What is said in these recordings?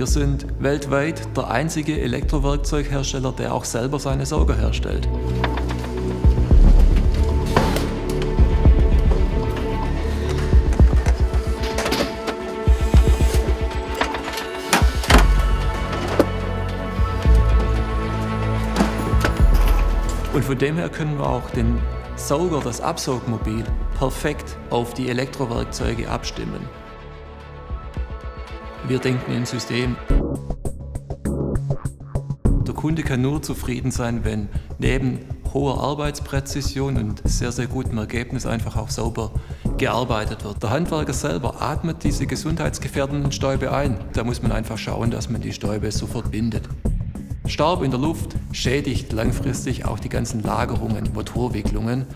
Wir sind weltweit der einzige Elektrowerkzeughersteller, der auch selber seine Sauger herstellt. Und von dem her können wir auch den Sauger, das Absaugmobil, perfekt auf die Elektrowerkzeuge abstimmen. Wir denken im System. Der Kunde kann nur zufrieden sein, wenn neben hoher Arbeitspräzision und sehr, sehr gutem Ergebnis einfach auch sauber gearbeitet wird. Der Handwerker selber atmet diese gesundheitsgefährdenden Stäube ein. Da muss man einfach schauen, dass man die Stäube sofort bindet. Staub in der Luft schädigt langfristig auch die ganzen Lagerungen, Motorwicklungen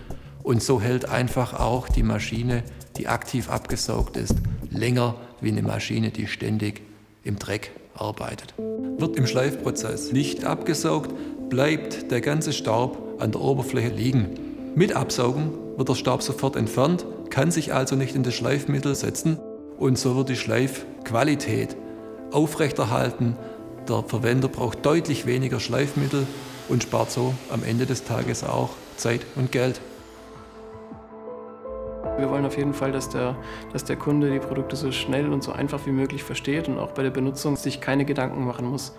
und so hält einfach auch die Maschine, die aktiv abgesaugt ist, länger wie eine Maschine, die ständig im Dreck arbeitet. Wird im Schleifprozess nicht abgesaugt, bleibt der ganze Staub an der Oberfläche liegen. Mit Absaugen wird der Staub sofort entfernt, kann sich also nicht in das Schleifmittel setzen und so wird die Schleifqualität aufrechterhalten, der Verwender braucht deutlich weniger Schleifmittel und spart so am Ende des Tages auch Zeit und Geld. Wir wollen auf jeden Fall, dass der, dass der Kunde die Produkte so schnell und so einfach wie möglich versteht und auch bei der Benutzung sich keine Gedanken machen muss.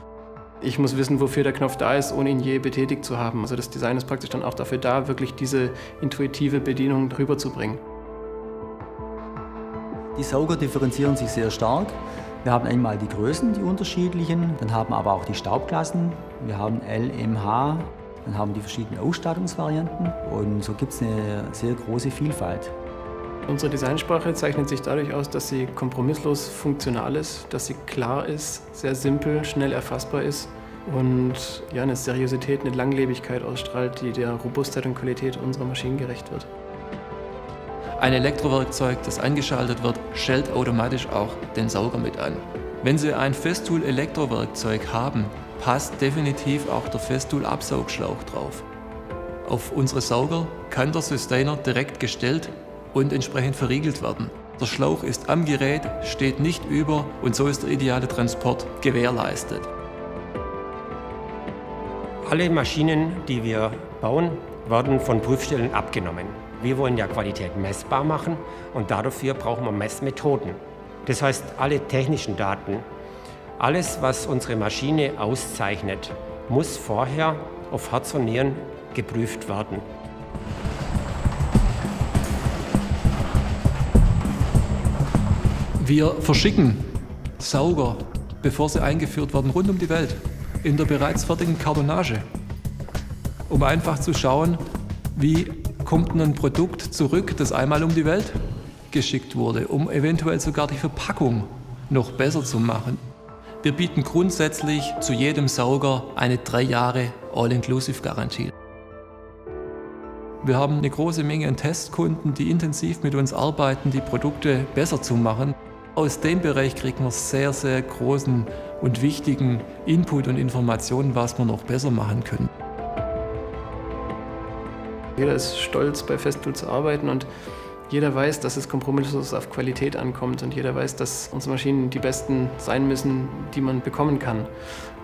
Ich muss wissen, wofür der Knopf da ist, ohne ihn je betätigt zu haben. Also das Design ist praktisch dann auch dafür da, wirklich diese intuitive Bedienung rüberzubringen. Die Sauger differenzieren sich sehr stark. Wir haben einmal die Größen, die unterschiedlichen, dann haben aber auch die Staubklassen. Wir haben L, M, H, dann haben die verschiedenen Ausstattungsvarianten und so gibt es eine sehr große Vielfalt. Unsere Designsprache zeichnet sich dadurch aus, dass sie kompromisslos funktional ist, dass sie klar ist, sehr simpel, schnell erfassbar ist und ja, eine Seriosität, eine Langlebigkeit ausstrahlt, die der Robustheit und Qualität unserer Maschinen gerecht wird. Ein Elektrowerkzeug, das angeschaltet wird, stellt automatisch auch den Sauger mit an. Wenn Sie ein Festool-Elektrowerkzeug haben, passt definitiv auch der Festool-Absaugschlauch drauf. Auf unsere Sauger kann der Sustainer direkt gestellt und entsprechend verriegelt werden. Der Schlauch ist am Gerät, steht nicht über und so ist der ideale Transport gewährleistet. Alle Maschinen, die wir bauen, werden von Prüfstellen abgenommen. Wir wollen ja Qualität messbar machen und dafür brauchen wir Messmethoden. Das heißt, alle technischen Daten, alles, was unsere Maschine auszeichnet, muss vorher auf Herz und Nieren geprüft werden. Wir verschicken Sauger, bevor sie eingeführt werden, rund um die Welt in der bereits fertigen Kartonage, um einfach zu schauen, wie kommt ein Produkt zurück, das einmal um die Welt geschickt wurde, um eventuell sogar die Verpackung noch besser zu machen. Wir bieten grundsätzlich zu jedem Sauger eine drei Jahre All-Inclusive-Garantie. Wir haben eine große Menge an Testkunden, die intensiv mit uns arbeiten, die Produkte besser zu machen. Aus dem Bereich kriegen wir sehr, sehr großen und wichtigen Input und Informationen, was wir noch besser machen können. Jeder ist stolz, bei Festool zu arbeiten und jeder weiß, dass es kompromisslos auf Qualität ankommt und jeder weiß, dass unsere Maschinen die besten sein müssen, die man bekommen kann.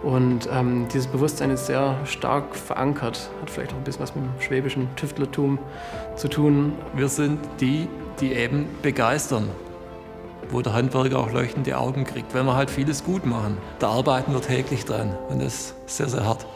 Und ähm, dieses Bewusstsein ist sehr stark verankert, hat vielleicht auch ein bisschen was mit dem schwäbischen Tüftlertum zu tun. Wir sind die, die eben begeistern, wo der Handwerker auch leuchtende Augen kriegt, wenn wir halt vieles gut machen. Da arbeiten wir täglich dran und das ist sehr, sehr hart.